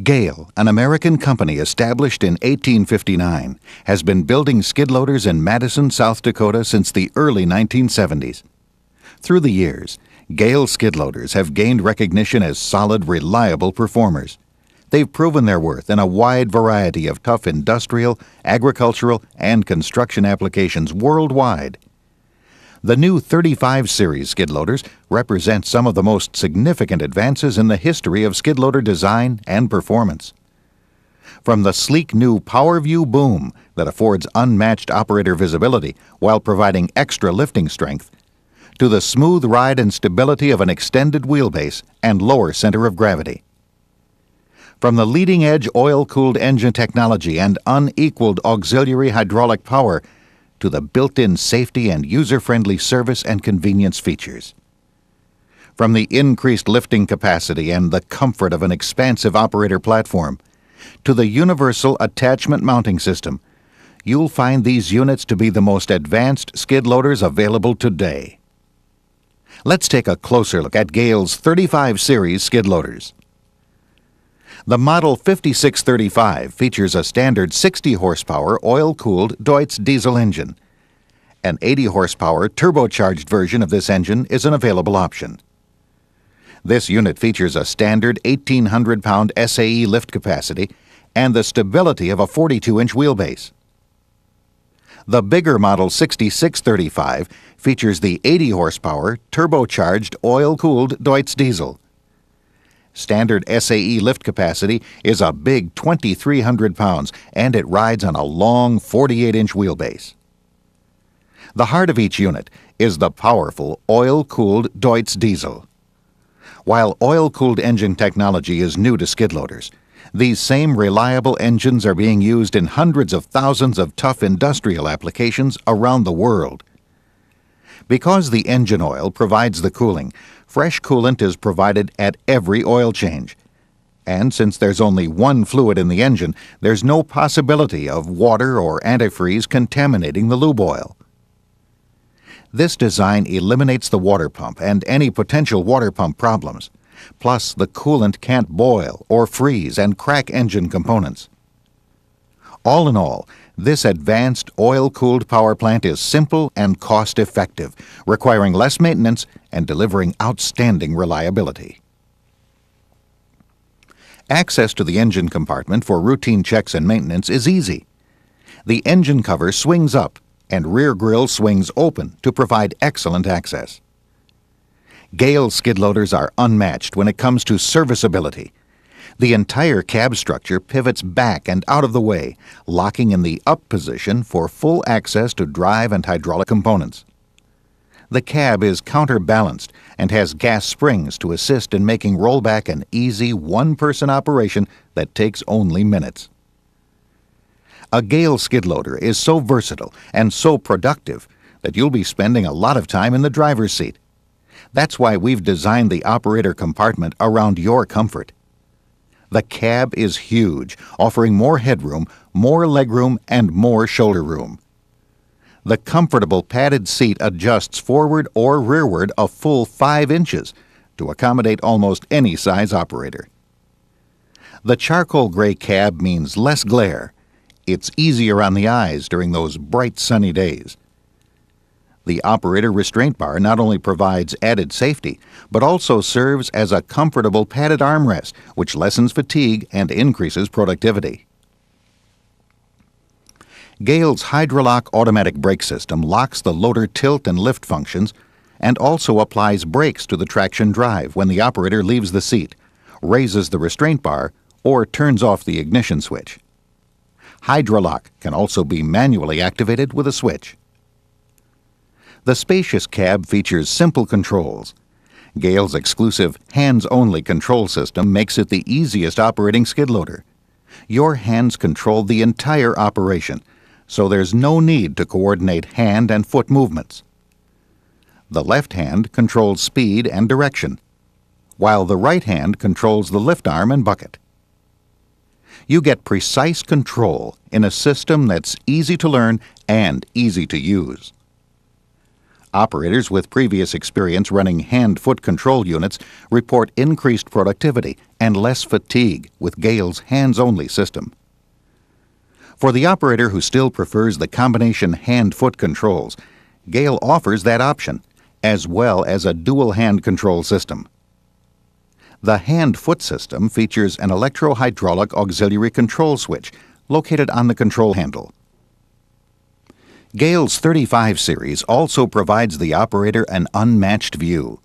Gehl, an American company established in 1859, has been building skid loaders in Madison, South Dakota since the early 1970s. Through the years, Gehl skid loaders have gained recognition as solid, reliable performers. They've proven their worth in a wide variety of tough industrial, agricultural, and construction applications worldwide. The new 35 series skid loaders represent some of the most significant advances in the history of skid loader design and performance. From the sleek new PowerView boom that affords unmatched operator visibility while providing extra lifting strength, to the smooth ride and stability of an extended wheelbase and lower center of gravity. From the leading edge oil cooled engine technology and unequaled auxiliary hydraulic power to the built in safety and user friendly service and convenience features. From the increased lifting capacity and the comfort of an expansive operator platform to the universal attachment mounting system, you'll find these units to be the most advanced skid loaders available today. Let's take a closer look at Gehl's 35 series skid loaders. The Model 5635 features a standard 60 horsepower oil cooled Deutz diesel engine. An 80 horsepower turbocharged version of this engine is an available option. This unit features a standard 1,800 pound SAE lift capacity and the stability of a 42 inch wheelbase. The bigger Model 6635 features the 80 horsepower turbocharged oil cooled Deutz diesel. Standard SAE lift capacity is a big 2,300 pounds and it rides on a long 48 inch wheelbase. The heart of each unit is the powerful oil cooled Deutz diesel. While oil cooled engine technology is new to skid loaders, these same reliable engines are being used in hundreds of thousands of tough industrial applications around the world. Because the engine oil provides the cooling, fresh coolant is provided at every oil change. And since there's only one fluid in the engine, there's no possibility of water or antifreeze contaminating the lube oil. This design eliminates the water pump and any potential water pump problems. Plus, the coolant can't boil or freeze and crack engine components. All in all, this advanced oil cooled power plant is simple and cost effective, requiring less maintenance and delivering outstanding reliability. Access to the engine compartment for routine checks and maintenance is easy. The engine cover swings up and rear grille swings open to provide excellent access. Gehl skid loaders are unmatched when it comes to serviceability the entire cab structure pivots back and out of the way, locking in the up position for full access to drive and hydraulic components. The cab is counterbalanced and has gas springs to assist in making rollback an easy one person operation that takes only minutes. A Gehl skid loader is so versatile and so productive that you'll be spending a lot of time in the driver's seat. That's why we've designed the operator compartment around your comfort. The cab is huge, offering more headroom, more legroom, and more shoulder room. The comfortable padded seat adjusts forward or rearward a full 5 inches to accommodate almost any size operator. The charcoal gray cab means less glare. It's easier on the eyes during those bright sunny days. The operator restraint bar not only provides added safety, but also serves as a comfortable padded armrest, which lessens fatigue and increases productivity. Gehl's Hydrolock automatic brake system locks the loader tilt and lift functions and also applies brakes to the traction drive when the operator leaves the seat, raises the restraint bar, or turns off the ignition switch. Hydrolock can also be manually activated with a switch. The spacious cab features simple controls. Gehl's exclusive hands-only control system makes it the easiest operating skid loader. Your hands control the entire operation, so there's no need to coordinate hand and foot movements. The left hand controls speed and direction, while the right hand controls the lift arm and bucket. You get precise control in a system that's easy to learn and easy to use. Operators with previous experience running hand foot control units report increased productivity and less fatigue with Gehl's hands only system. For the operator who still prefers the combination hand foot controls, Gehl offers that option, as well as a dual hand control system. The hand foot system features an electro hydraulic auxiliary control switch located on the control handle. Gehl's 35 series also provides the operator an unmatched view.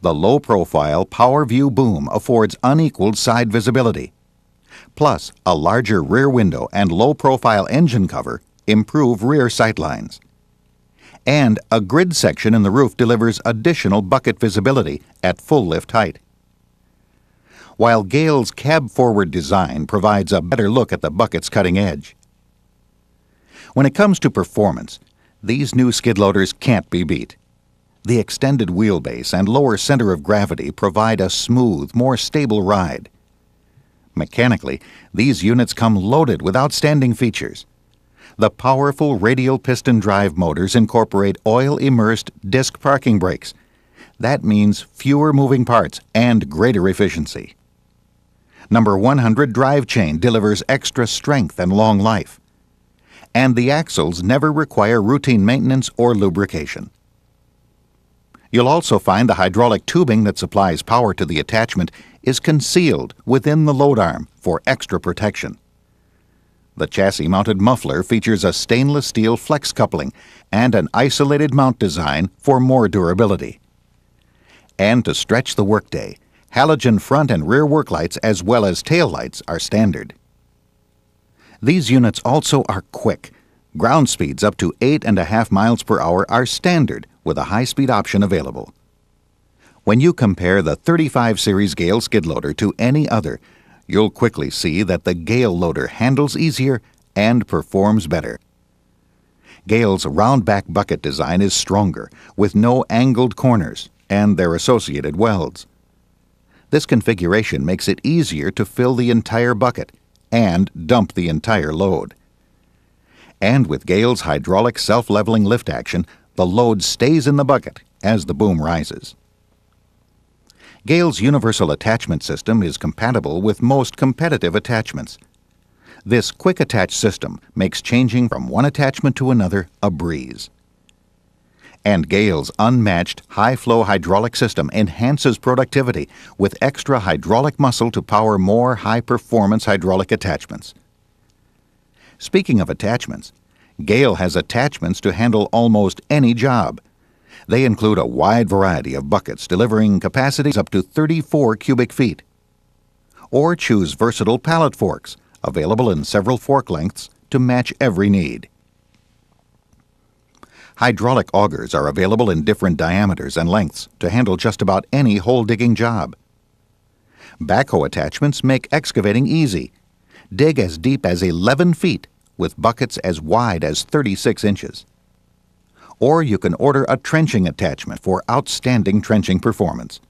The low profile Power View boom affords unequaled side visibility. Plus, a larger rear window and low profile engine cover improve rear sightlines. And a grid section in the roof delivers additional bucket visibility at full lift height. While Gehl's cab forward design provides a better look at the bucket's cutting edge. When it comes to performance, these new skid loaders can't be beat. The extended wheelbase and lower center of gravity provide a smooth, more stable ride. Mechanically, these units come loaded with outstanding features. The powerful radial piston drive motors incorporate oil immersed disc parking brakes. That means fewer moving parts and greater efficiency. Number 100 drive chain delivers extra strength and long life and the axles never require routine maintenance or lubrication. You'll also find the hydraulic tubing that supplies power to the attachment is concealed within the load arm for extra protection. The chassis mounted muffler features a stainless steel flex coupling and an isolated mount design for more durability. And to stretch the workday, halogen front and rear work lights as well as tail lights are standard. These units also are quick. Ground speeds up to 8.5 miles per hour are standard with a high speed option available. When you compare the 35 Series Gehl skid loader to any other, you'll quickly see that the Gehl loader handles easier and performs better. Gehl's round back bucket design is stronger, with no angled corners and their associated welds. This configuration makes it easier to fill the entire bucket and dump the entire load. And with Gehl's hydraulic self leveling lift action, the load stays in the bucket as the boom rises. Gehl's universal attachment system is compatible with most competitive attachments. This quick attach system makes changing from one attachment to another a breeze and Gehl's unmatched high flow hydraulic system enhances productivity with extra hydraulic muscle to power more high performance hydraulic attachments. Speaking of attachments, Gehl has attachments to handle almost any job. They include a wide variety of buckets delivering capacities up to 34 cubic feet. Or choose versatile pallet forks, available in several fork lengths to match every need. Hydraulic augers are available in different diameters and lengths to handle just about any hole digging job. Backhoe attachments make excavating easy. Dig as deep as 11 feet with buckets as wide as 36 inches. Or you can order a trenching attachment for outstanding trenching performance.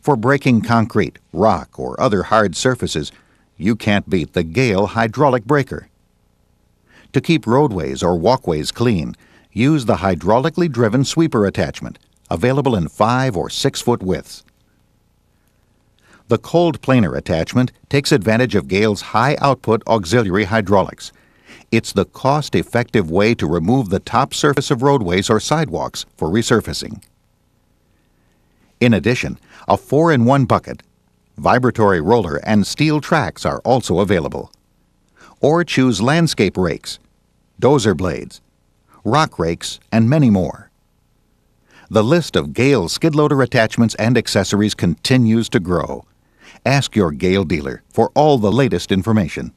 For breaking concrete, rock, or other hard surfaces, you can't beat the Gehl hydraulic breaker. To keep roadways or walkways clean, use the hydraulically driven sweeper attachment, available in 5 or 6 foot widths. The cold planer attachment takes advantage of Gehl's high output auxiliary hydraulics. It's the cost effective way to remove the top surface of roadways or sidewalks for resurfacing. In addition, a 4 in 1 bucket, vibratory roller, and steel tracks are also available. Or choose landscape rakes, dozer blades, rock rakes, and many more. The list of Gehl skid loader attachments and accessories continues to grow. Ask your Gehl dealer for all the latest information.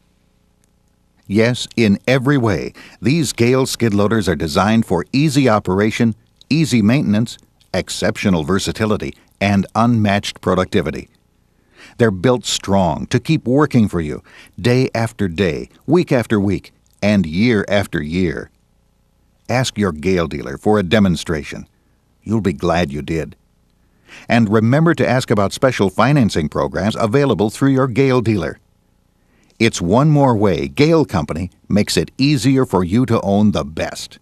Yes, in every way, these Gehl skid loaders are designed for easy operation, easy maintenance, exceptional versatility, and unmatched productivity. They're built strong to keep working for you day after day, week after week, and year after year. Ask your Gehl dealer for a demonstration. You'll be glad you did. And remember to ask about special financing programs available through your Gehl dealer. It's one more way Gehl Company makes it easier for you to own the best.